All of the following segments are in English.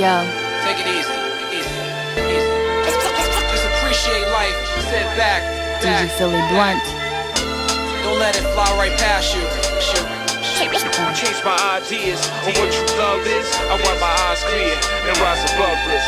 Yo, Take it easy, easy, easy. Just appreciate life. Sit back, DJ back. Philly Blunt. Don't let it fly right past you. Shoot. Change my ideas on what true love is. I wipe my eyes clear and rise above this.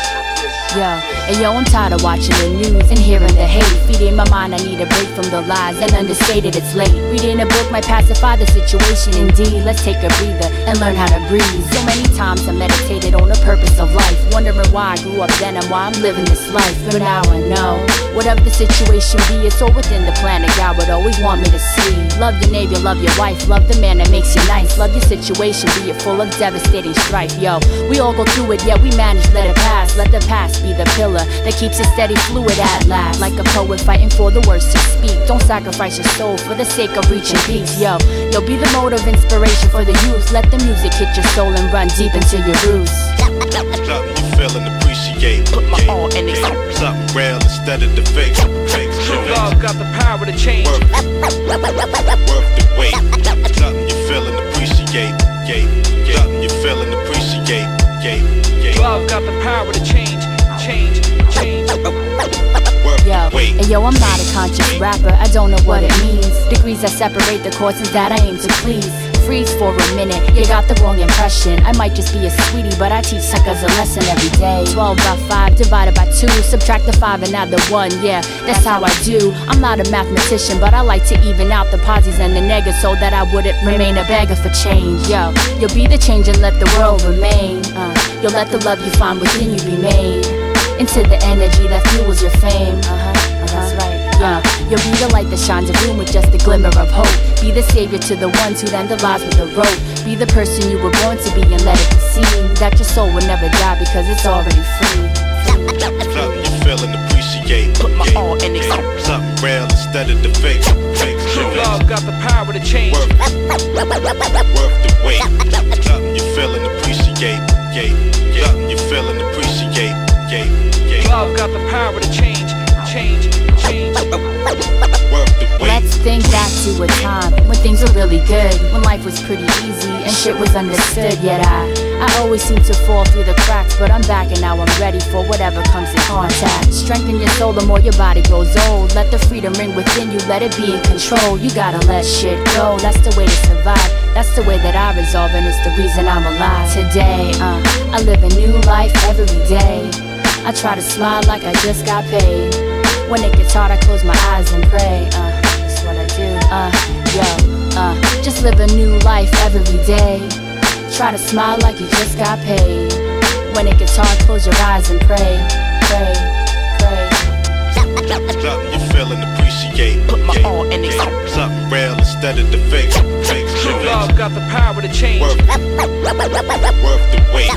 Yo, and yo, I'm tired of watching the news and hearing the hate. Feeding my mind, I need a break from the lies and understated it's late. Reading a book might pacify the situation. Indeed, let's take a breather and learn how to breathe. So many times I meditated on the purpose of life, wondering why I grew up then and why I'm living this life. But now I know, whatever the situation be, it's all within the plan that God would always want me to see. Love your neighbor, love your wife, love the man that makes you nice. Love your situation, be it full of devastating strife. Yo, we all go through it, yet we manage, let it pass. Let the past be the pillar that keeps it steady, fluid at last. Like a poet fighting for the words to speak. Don't sacrifice your soul for the sake of reaching peace. Yo, yo, be the mode of inspiration for the youth. Let the music hit your soul and run deep into your roots. Something you feel and appreciate. Put my all in it. Something real instead of the fake. fake. True love got the power to change. Worth, worth the wait. Something you feel and appreciate. Yeah, yeah. Something you feel and appreciate. Yeah, yeah. Love got the power to change, change, change. Yo, the wait. and yo, I'm not a conscious rapper, I don't know what it means. Degrees that separate the courses that I aim to please. Freeze for a minute, you got the wrong impression. I might just be a sweetie, but I teach suckers a lesson every day. 12 by 5 divided by 2, subtract the 5 and add the 1, yeah, that's how I do. I'm not a mathematician, but I like to even out the positives and the negatives so that I wouldn't remain a beggar for change. Yo, you'll be the change and let the world remain. Uh, you'll let the love you find within you be made into the energy that fuels your fame. Uh-huh, that's right. Yeah, you'll be the light that shines a room with just a glimmer of hope. Be the savior to the ones who end their lives with a rope. Be the person you were born to be and let it be seen that your soul will never die because it's already free. Something you feel and appreciate. Put my Yeah, all in it. Something real instead of the fake. fake. True love got the power to change. Worth, worth the wait. Something you feel and appreciate. Yeah, yeah. Something you feel and appreciate. Yeah, yeah. Love got the power to change, change, think back to a time when things were really good, when life was pretty easy and shit was understood. Yet I, I always seem to fall through the cracks, but I'm back and now I'm ready for whatever comes in contact. Strengthen your soul the more your body grows old. Let the freedom ring within you, let it be in control. You gotta let shit go. That's the way to survive. That's the way that I resolve, and it's the reason I'm alive today. Uh, I live a new life every day. I try to smile like I just got paid. When it gets hard, I close my eyes and pray. Uh, Uh, yo, uh, just live a new life every day. Try to smile like you just got paid. When it gets hard, close your eyes and pray, pray, pray. Something you feel and appreciate. Put my all in it. Something real instead of the fake. fake. True love got the power to change. Worth, worth the wait.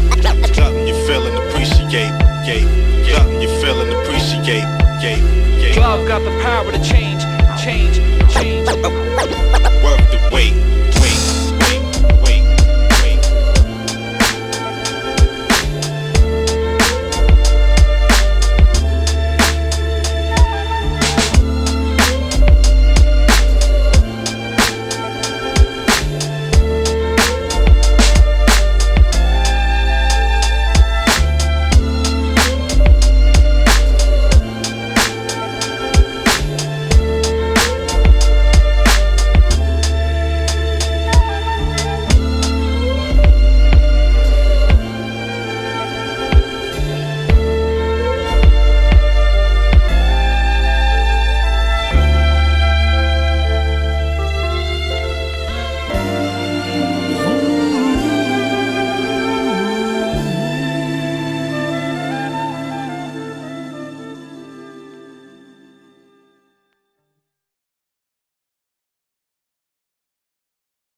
Something you feel and appreciate. Yeah, yeah. Something you feel and appreciate. Yeah, yeah. Love got the power to change, change, change.